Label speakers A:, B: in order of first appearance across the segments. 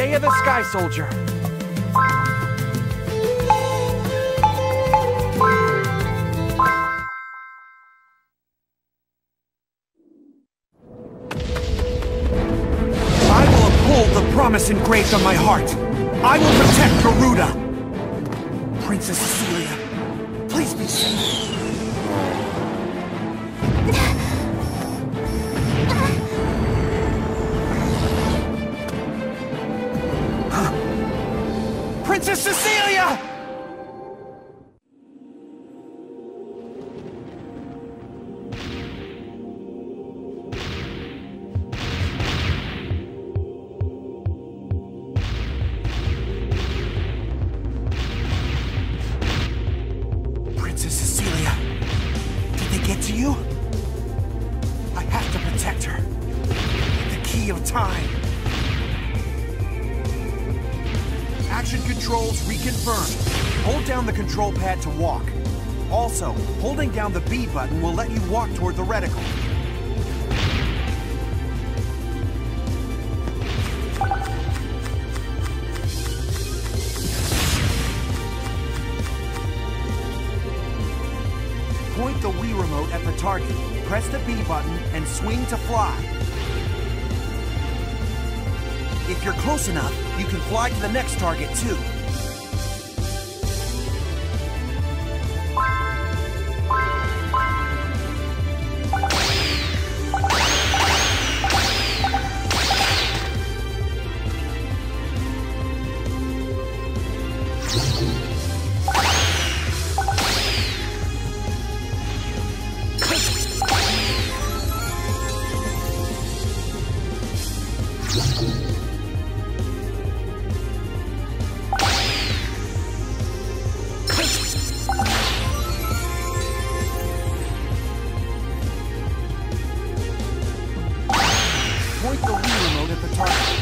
A: Rodea the Sky Soldier. I will uphold the promise engraved on my heart. I will protect Garuda. Princess Cecilia, please be safe. Princess Cecilia! Control pad to walk. Also, holding down the B button will let you walk toward the reticle. Point the Wii remote at the target, press the B button, and swing to fly. If you're close enough, you can fly to the next target too.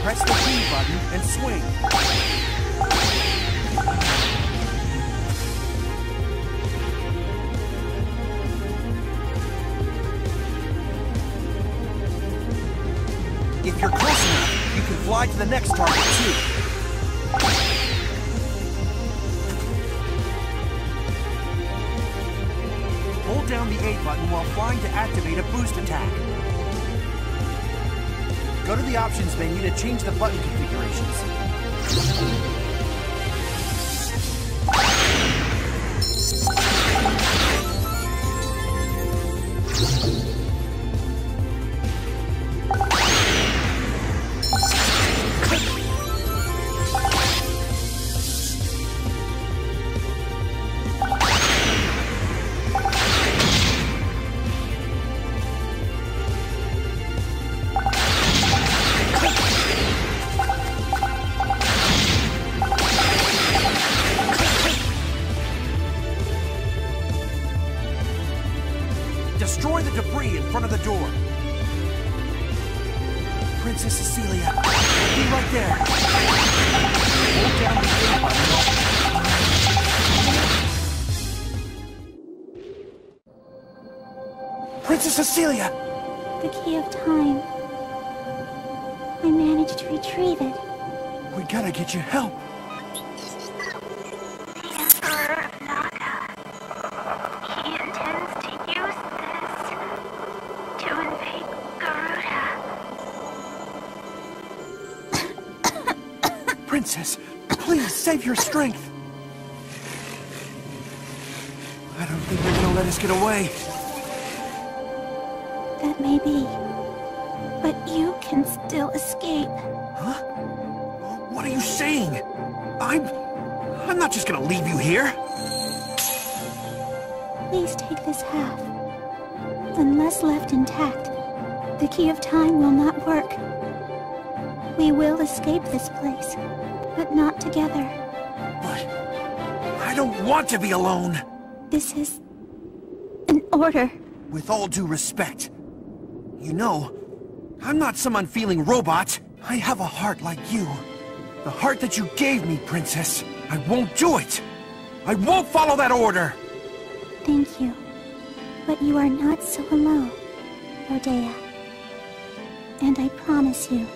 A: Press the B button, and swing. If you're close enough, you can fly to the next target too. Hold down the A button while flying to activate a boost attack. Go to the options menu to change the button configurations. Princess Cecilia! The
B: key of time. I managed to retrieve it.
A: We gotta get you help.
B: The Emperor of Naga. He intends to use this to invade Garuda.
A: Princess, please save your strength. I don't think they're gonna let us get away.
B: Be. But you can still escape.
A: Huh? What are you saying? I'm... I'm not just gonna leave you here.
B: Please take this half. Unless left intact, the key of time will not work. We will escape this place, but not together.
A: But... I don't want to be alone.
B: This is an order.
A: With all due respect, you know, I'm not some unfeeling robot. I have a heart like you. The heart that you gave me, Princess. I won't do it. I won't follow that order.
B: Thank you. But you are not so alone, Rodea. And I promise you,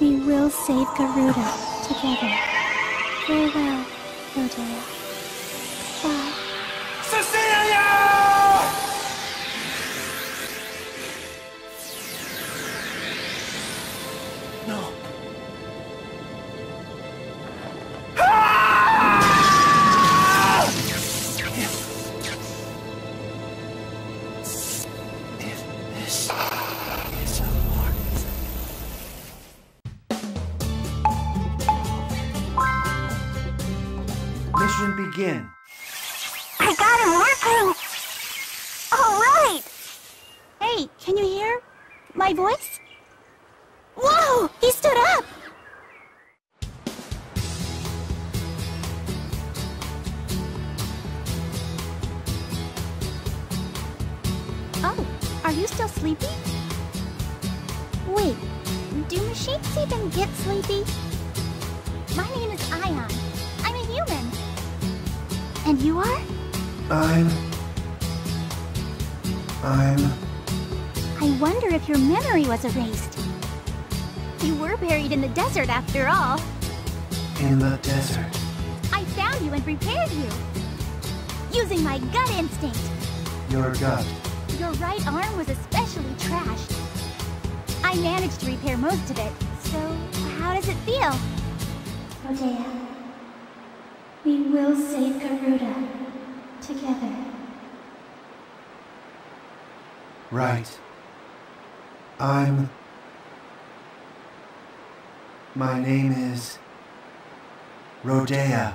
B: We will save Garuda together. Farewell, Rodea. You still sleepy? Wait, do machines even get sleepy? My name is Ion. I'm a human. And you are?
A: I'm... I'm...
B: I wonder if your memory was erased. You were buried in the desert after all.
A: in the desert.
B: I found you and repaired you. Using my gut instinct.
A: Your gut.
B: Your right arm was especially trashed. I managed to repair most of it, so how does it feel? Rodea, we will save Garuda together.
A: Right. I'm... My name is... Rodea.
B: Rodea,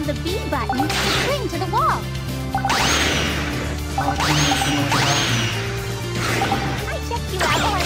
B: down the B button to cling to the wall. I checked you out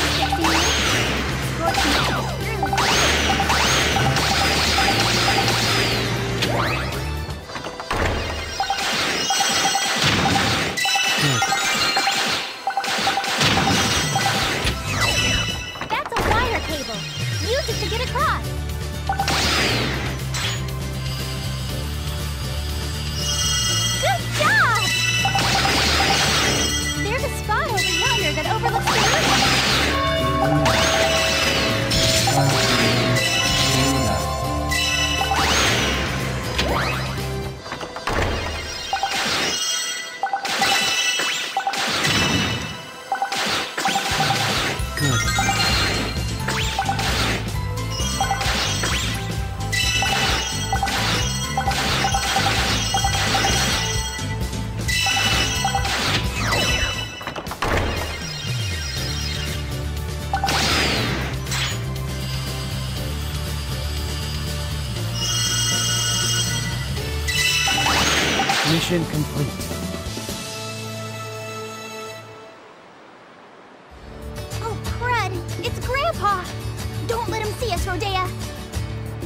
B: Rodea.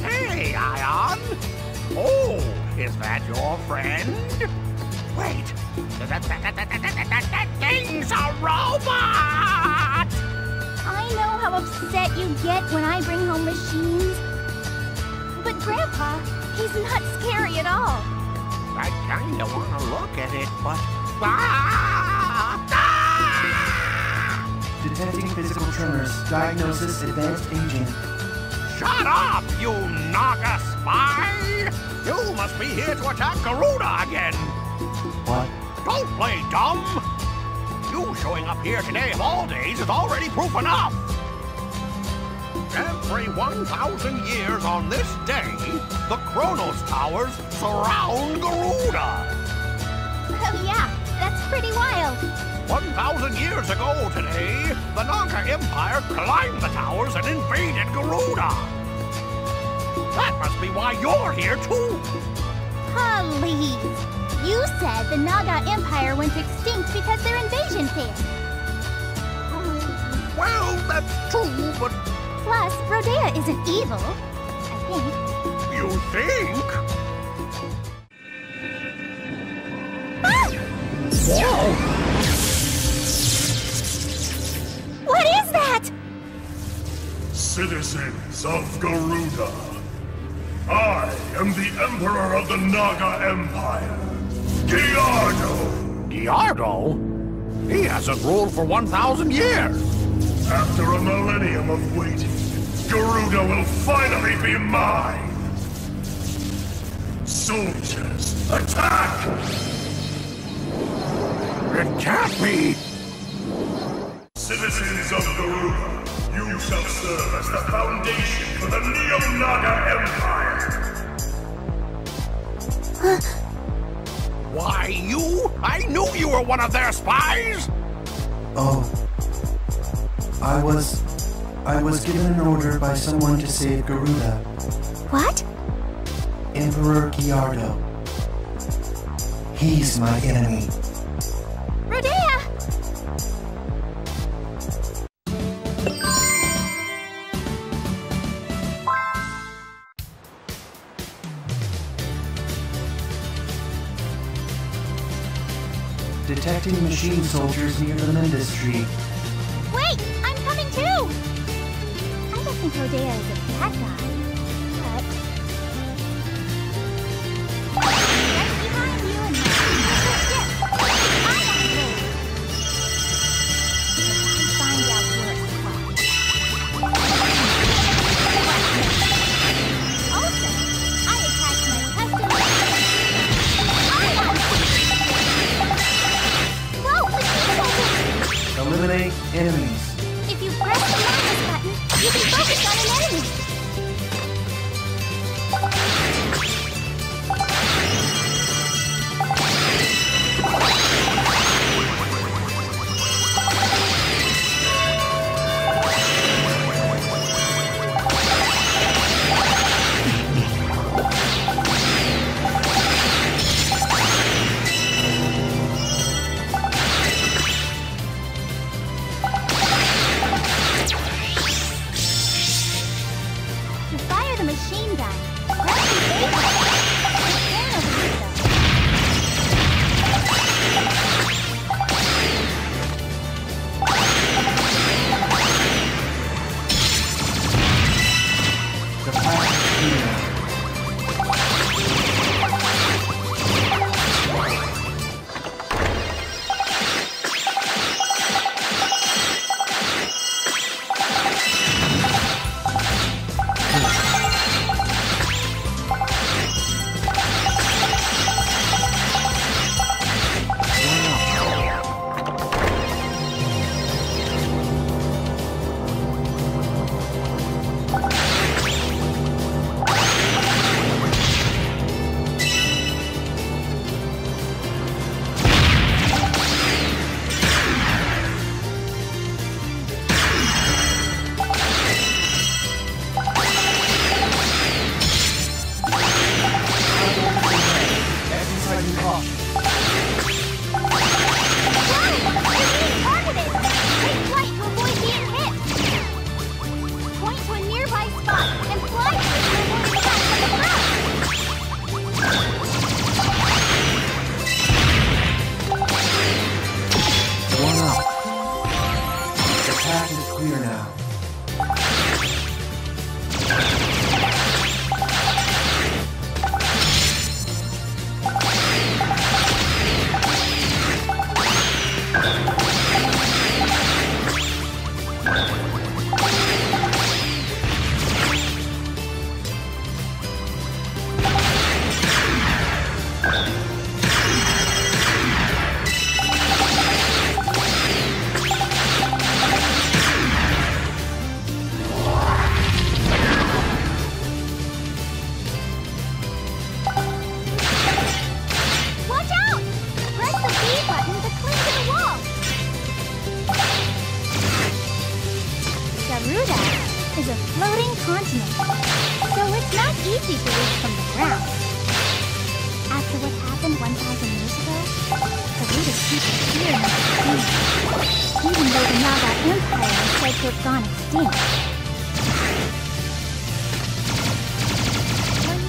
C: Hey, Ion! Oh, is that your friend? Wait, that, that, that, that, that, that, that thing's a robot!
B: I know how upset you get when I bring home machines. But Grandpa, he's not scary at all.
C: I kinda wanna look at it, but... Ah! Ah!
A: Detecting physical tremors. Diagnosis advanced aging.
C: Shut up, you Naga spy! You must be here to attack Garuda again!
A: What?
C: Don't play dumb! You showing up here today of all days is already proof enough! Every 1,000 years on this day, the Kronos Towers surround Garuda!
B: Oh yeah, that's pretty wild.
C: 1,000 years ago today, the Naga Empire climbed the towers and invaded Garuda! That must be why you're here too!
B: Please. You said the Naga Empire went extinct because their invasion failed.
C: Well, that's true, but
B: Plus, Rodea isn't evil. I think.
C: you think?
B: Ah! What is that?
D: Citizens of Garuda, I am the Emperor of the Naga Empire, Geardo.
C: Geardo? He hasn't ruled for 1,000 years!
D: After a millennium of waiting, Garuda will finally be mine. Soldiers, attack!
C: It can't be!
D: Citizens of Garuda, you shall serve as the foundation for the Neo-Naga Empire.
C: Why, you? I knew you were one of their spies!
A: Oh. I was... I was given an order by someone to save Garuda.
B: What?
A: Emperor Geardo. He's my enemy.
B: Rodea!
A: Detecting machine soldiers near the Mendes tree.
B: Wait! I'm coming too! I don't think Rodea is a bad guy.
A: Eliminate
B: though
A: the
B: Naga Empire is said to have gone extinct. Are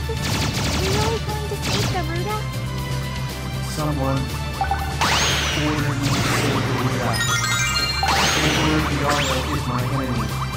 B: you really going to save Garuda?
A: Someone ordered me to save Garuda. Geardo is my enemy.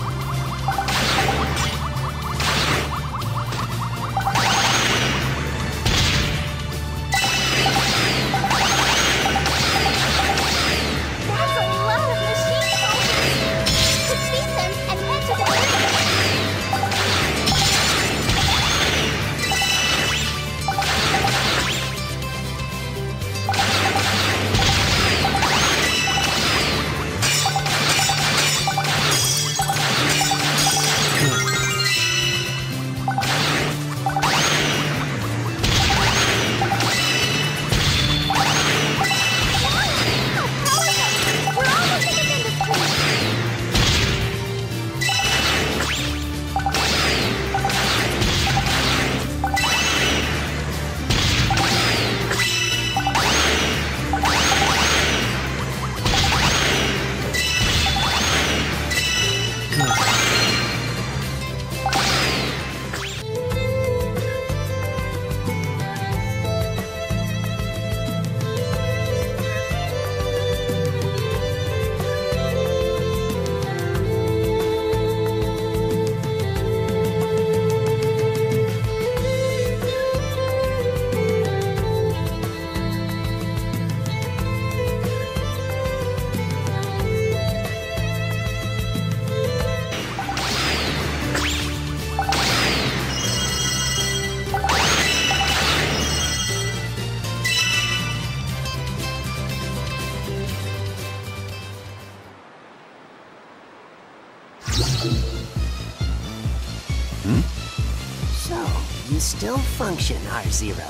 E: Function, R-Zero.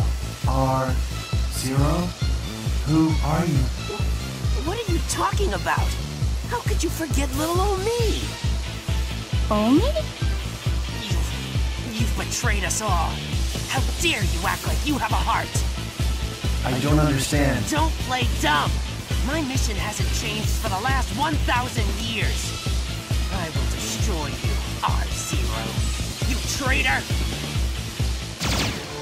A: R Zero? Who are you?
E: What are you talking about? How could you forget little old me?
B: Omi?
E: You've, you've betrayed us all. How dare you act like you have a heart?
A: I don't understand.
E: Don't play dumb. My mission hasn't changed for the last 1,000 years. I will destroy you, R-Zero. You traitor!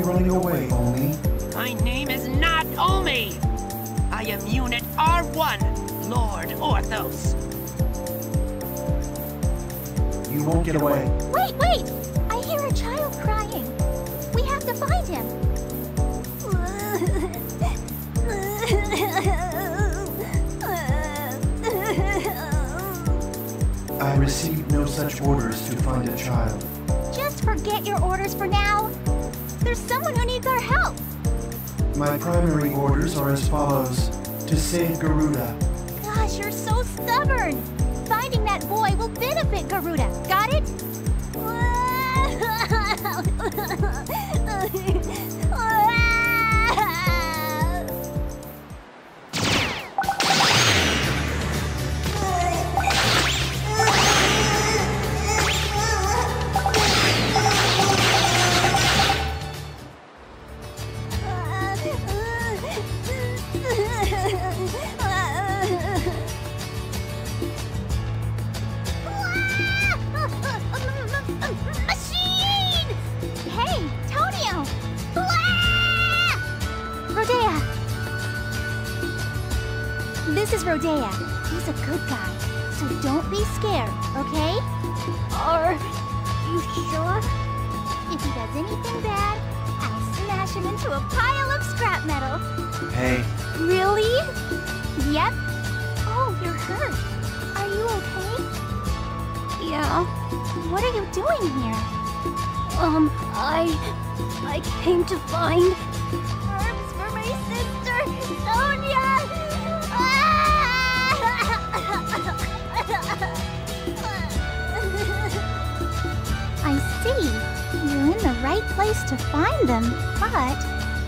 B: you
A: running away, Omi?
E: My name is not Omi. I am Unit R1, Lord Orthos.
A: You won't get away.
B: Wait, wait! I hear a child crying. We have to find him.
A: I received no such orders to find a child.
B: Just forget your orders for now. There's someone who needs our help.
A: My primary orders are as follows. To save Garuda.
B: Gosh, you're so stubborn. Finding that boy will benefit Garuda. Got it? Him into a pile of scrap metal.
A: Hey,
B: Really? Yep. Oh, you're hurt. Are you okay?
F: Yeah.
B: What are you doing here?
F: Um, I... I came to find...
B: right place to find them, but...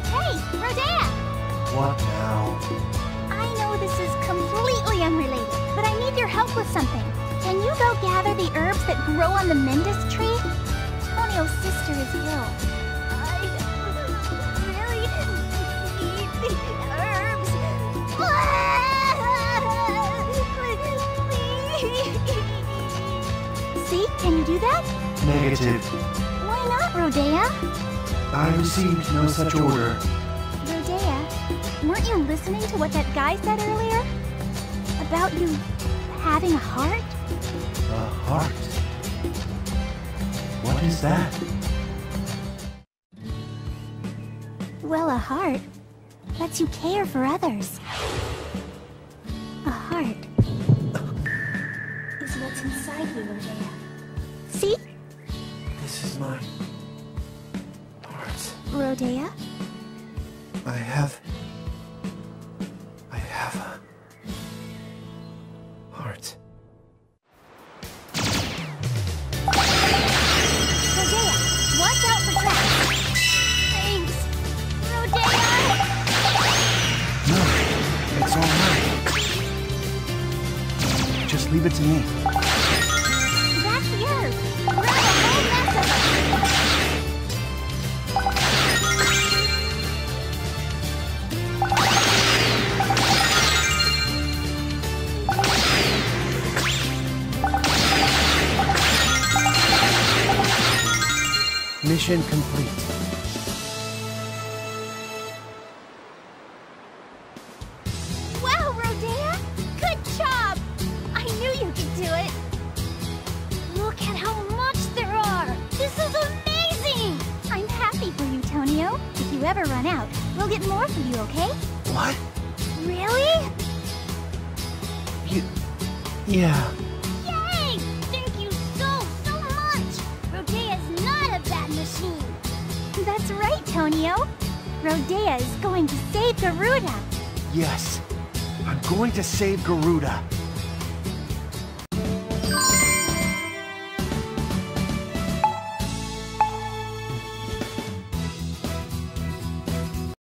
B: Hey, Rodea!
A: what now?
B: I know this is completely unrelated, but I need your help with something. Can you go gather the herbs that grow on the Mendus tree? Tonio's sister is ill. I really need the herbs. Please. See, can you do that?
A: Negative.
B: Rodea?
A: I received no such order.
B: Rodea, weren't you listening to what that guy said earlier? About you having a heart?
A: A heart. What is that?
B: Well, a heart lets you care for others.
A: I have.
B: Ever run out, we'll get more for you, okay?
A: What?
B: Really?
A: You. Yeah.
B: Yay! Thank you so, so much! Rodea's not a bad machine! That's right, Tonio! Rodea is going to save Garuda!
A: Yes. I'm going to save Garuda.